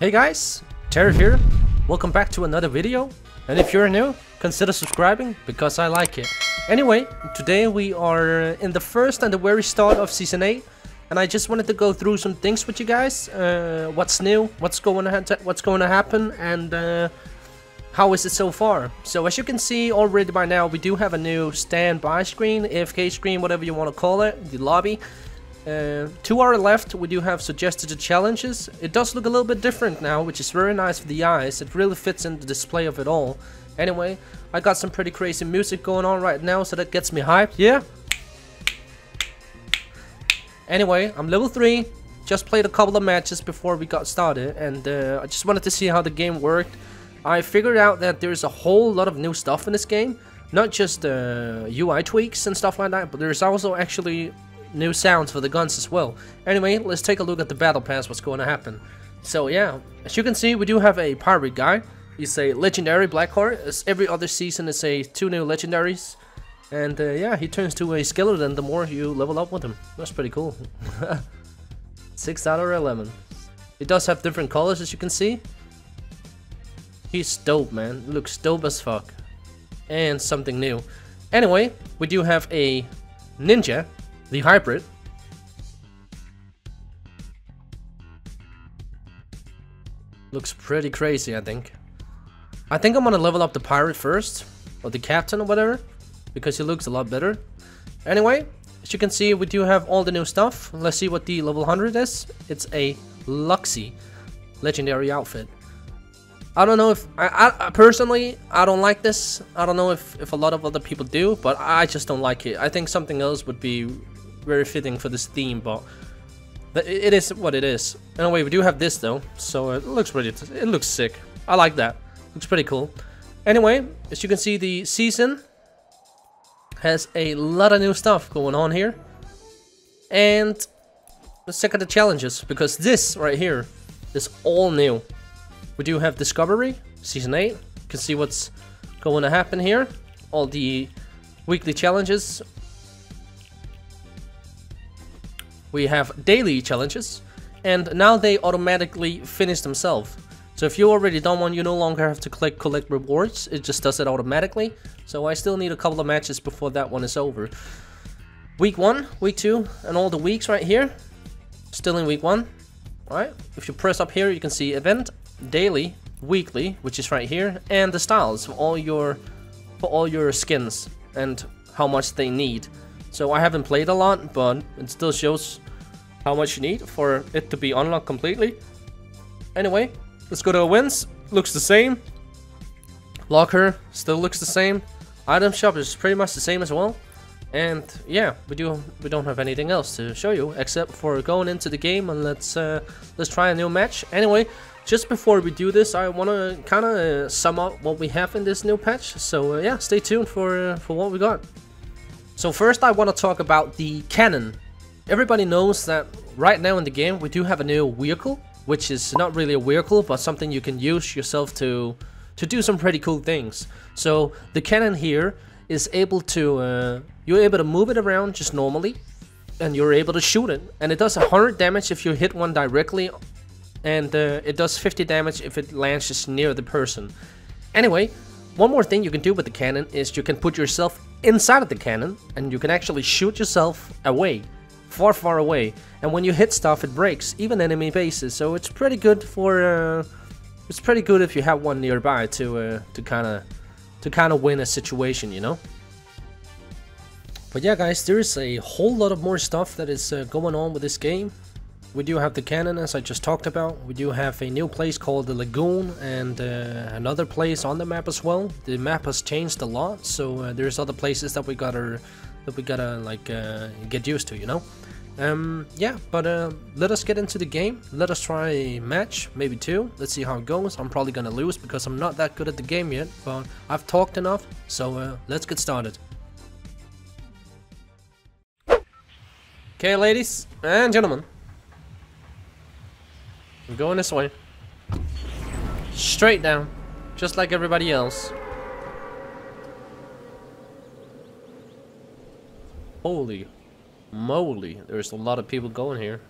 Hey guys, Terry here. Welcome back to another video. And if you're new, consider subscribing because I like it. Anyway, today we are in the first and the very start of Season 8. And I just wanted to go through some things with you guys. Uh, what's new, what's going to what's going to happen, and uh, how is it so far. So as you can see already by now, we do have a new standby screen, AFK screen, whatever you want to call it, the lobby. Uh, to our left, we do have suggested challenges. It does look a little bit different now, which is very nice for the eyes. It really fits in the display of it all. Anyway, I got some pretty crazy music going on right now, so that gets me hyped. Yeah? Anyway, I'm level 3. Just played a couple of matches before we got started, and uh, I just wanted to see how the game worked. I figured out that there's a whole lot of new stuff in this game. Not just uh, UI tweaks and stuff like that, but there's also actually new sounds for the guns as well. Anyway, let's take a look at the battle pass, what's going to happen. So yeah, as you can see, we do have a pirate guy. He's a legendary Blackheart. As every other season is a two new legendaries. And uh, yeah, he turns to a skeleton the more you level up with him. That's pretty cool. 6 out of 11. It does have different colors as you can see. He's dope, man. Looks dope as fuck. And something new. Anyway, we do have a ninja the hybrid. Looks pretty crazy, I think. I think I'm gonna level up the pirate first, or the captain or whatever, because he looks a lot better. Anyway, as you can see, we do have all the new stuff. Let's see what the level 100 is. It's a Luxie legendary outfit. I don't know if I, I, personally I don't like this. I don't know if if a lot of other people do, but I just don't like it. I think something else would be very fitting for this theme, but it is what it is. Anyway, we do have this though, so it looks pretty. It looks sick. I like that. Looks pretty cool. Anyway, as you can see, the season has a lot of new stuff going on here, and let's check out the challenges because this right here is all new. We do have Discovery Season 8. You can see what's going to happen here. All the weekly challenges we have daily challenges, and now they automatically finish themselves. So if you already done one, you no longer have to click collect rewards, it just does it automatically. So I still need a couple of matches before that one is over. Week 1, Week 2, and all the weeks right here. Still in Week 1. Alright, if you press up here, you can see Event, Daily, Weekly, which is right here, and the styles for all your, for all your skins, and how much they need. So I haven't played a lot, but it still shows how much you need for it to be unlocked completely. Anyway, let's go to wins. Looks the same. Locker still looks the same. Item shop is pretty much the same as well. And yeah, we do we don't have anything else to show you except for going into the game and let's uh, let's try a new match. Anyway, just before we do this, I want to kind of uh, sum up what we have in this new patch. So uh, yeah, stay tuned for uh, for what we got. So first I want to talk about the cannon. Everybody knows that right now in the game we do have a new vehicle, which is not really a vehicle, but something you can use yourself to to do some pretty cool things. So the cannon here is able to, uh, you're able to move it around just normally, and you're able to shoot it. And it does 100 damage if you hit one directly, and uh, it does 50 damage if it lands just near the person. Anyway, one more thing you can do with the cannon is you can put yourself inside of the cannon and you can actually shoot yourself away, far far away. And when you hit stuff it breaks, even enemy bases, so it's pretty good for uh, it's pretty good if you have one nearby to uh, to kind of to kind of win a situation, you know. But yeah guys, there's a whole lot of more stuff that is uh, going on with this game. We do have the cannon, as I just talked about. We do have a new place called the Lagoon and uh, another place on the map as well. The map has changed a lot, so uh, there's other places that we gotta that we gotta like uh, get used to, you know. Um, yeah, but uh, let us get into the game. Let us try a match, maybe two. Let's see how it goes. I'm probably gonna lose because I'm not that good at the game yet, but I've talked enough, so uh, let's get started. Okay, ladies and gentlemen, I'm going this way. Straight down. Just like everybody else. Holy moly. There's a lot of people going here.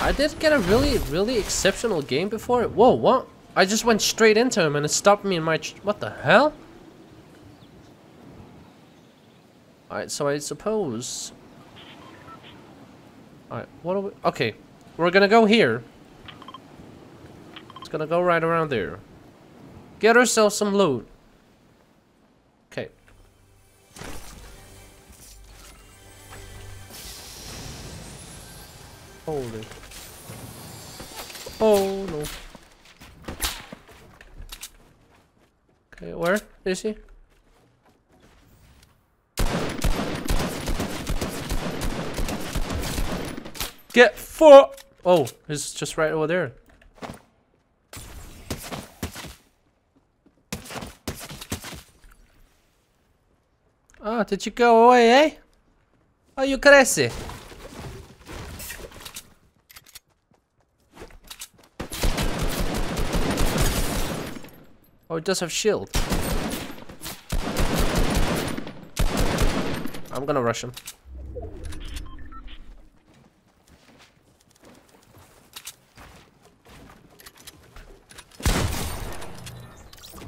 I did get a really, really exceptional game before. Whoa, what? I just went straight into him and it stopped me in my... What the hell? Alright, so I suppose... Alright, what are we... Okay, we're gonna go here. It's gonna go right around there. Get ourselves some loot. Okay. Holy. Oh no. Okay, where is he? Get for. Oh, it's just right over there. Oh, did you go away, eh? Oh, you crazy. Oh, it does have shield. I'm gonna rush him.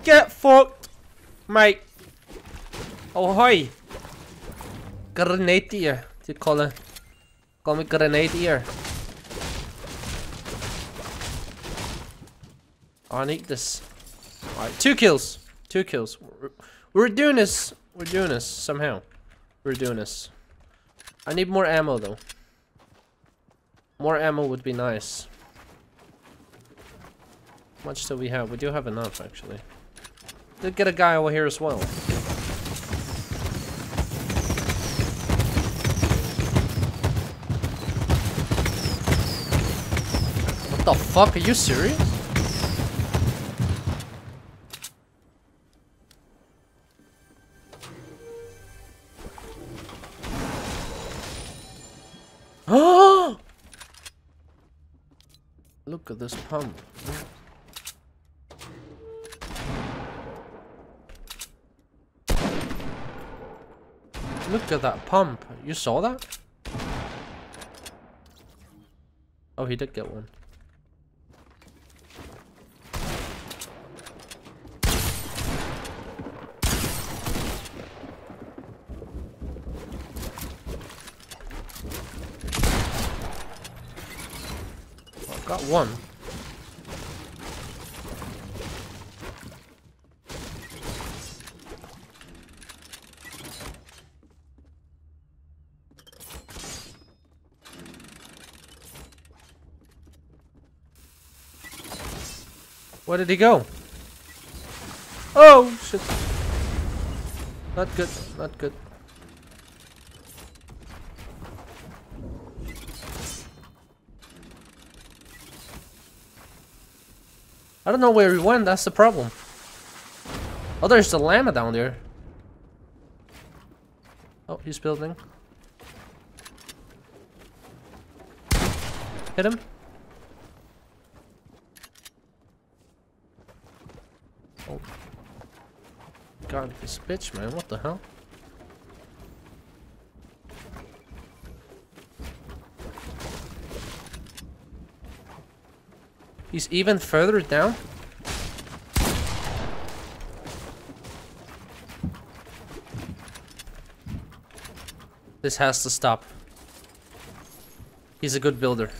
Get fucked, mate. Oh, hi. Grenadier. Do you call it? Call me Grenadier. Oh, I need this. Alright, two kills. Two kills. We're, we're doing this. We're doing this somehow. We're doing this. I need more ammo though. More ammo would be nice. How much do we have? We do have enough actually. Did get a guy over here as well. What the fuck? Are you serious? Look at this pump. Look at that pump. You saw that? Oh, he did get one. Got one. Where did he go? Oh, shit. Not good, not good. I don't know where he went, that's the problem. Oh, there's the llama down there. Oh, he's building. Hit him. Oh. God, this bitch, man. What the hell? He's even further down? This has to stop. He's a good builder.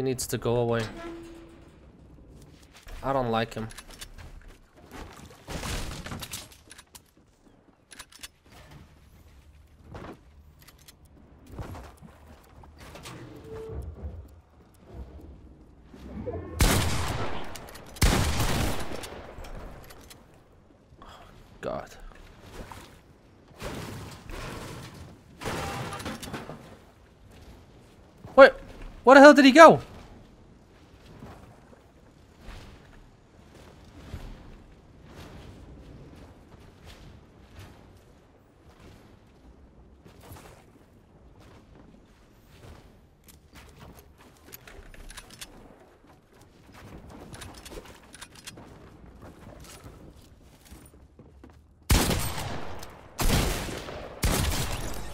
He needs to go away. I don't like him. Oh, God. Wait, where the hell did he go?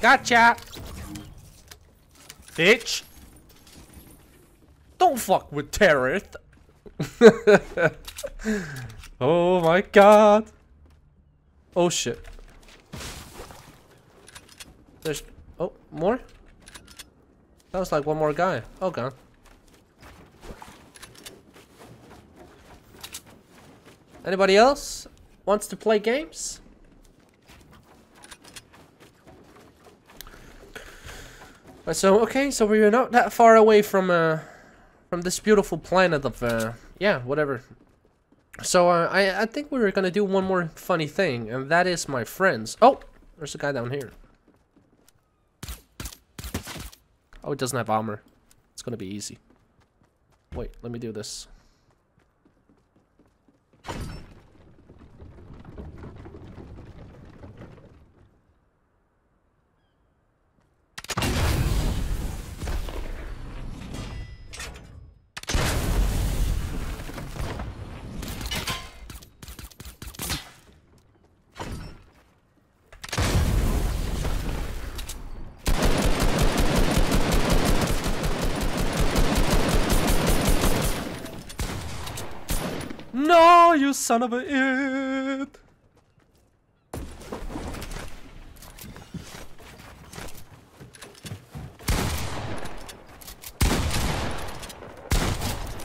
Gotcha! Bitch! Don't fuck with terrorists! oh my god! Oh shit. There's... Oh, more? That was like one more guy. Oh god. Anybody else wants to play games? So okay, so we're not that far away from uh from this beautiful planet of uh yeah whatever. So uh, I I think we're gonna do one more funny thing, and that is my friends. Oh, there's a guy down here. Oh, it doesn't have armor. It's gonna be easy. Wait, let me do this. No, you son of a it!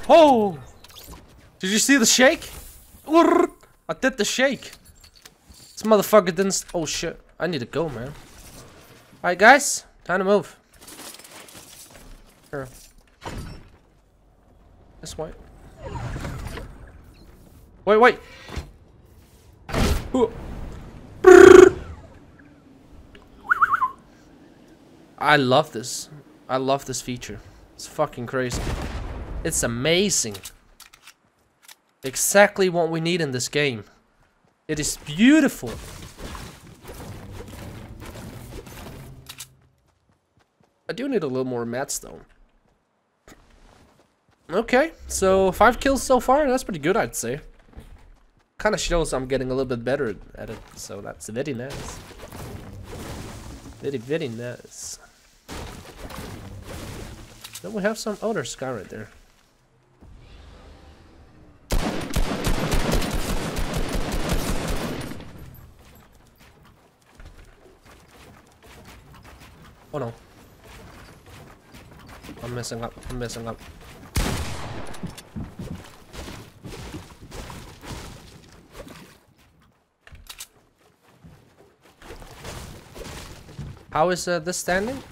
Oh! Did you see the shake? I did the shake. This motherfucker didn't. oh shit! I need to go, man. All right, guys, time to move. Here. This way. Wait, wait. I love this. I love this feature. It's fucking crazy. It's amazing. Exactly what we need in this game. It is beautiful. I do need a little more mats though. Okay, so five kills so far. That's pretty good, I'd say kind of shows I'm getting a little bit better at it, so that's very nice. Very, very nice. Then we have some other sky right there. Oh no. I'm messing up, I'm messing up. How is uh, this standing?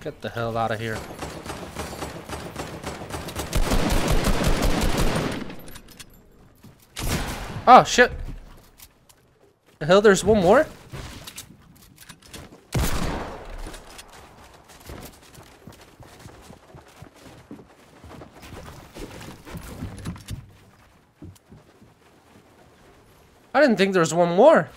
Get the hell out of here. Oh, shit. The hell, there's one more? Didn't think there was one more.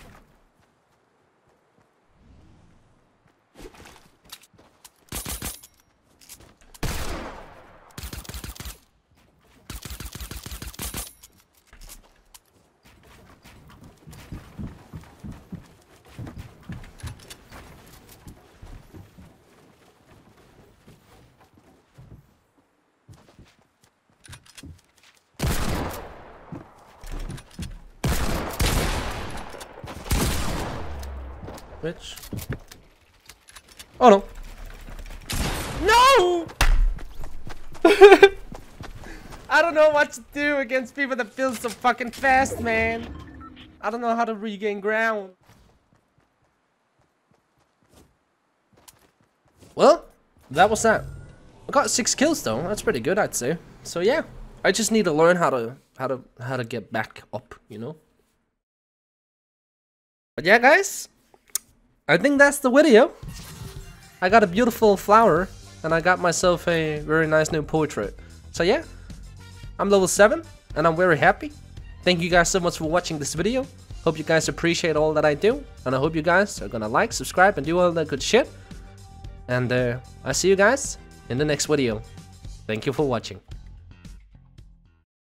Bitch. Oh no. No! I don't know what to do against people that feel so fucking fast, man. I don't know how to regain ground. Well, that was that. I got six kills though. That's pretty good, I'd say. So yeah, I just need to learn how to how to how to get back up, you know. But yeah, guys, I think that's the video. I got a beautiful flower, and I got myself a very nice new portrait. So yeah, I'm level 7, and I'm very happy. Thank you guys so much for watching this video. Hope you guys appreciate all that I do, and I hope you guys are gonna like, subscribe, and do all that good shit. And uh, I see you guys in the next video. Thank you for watching.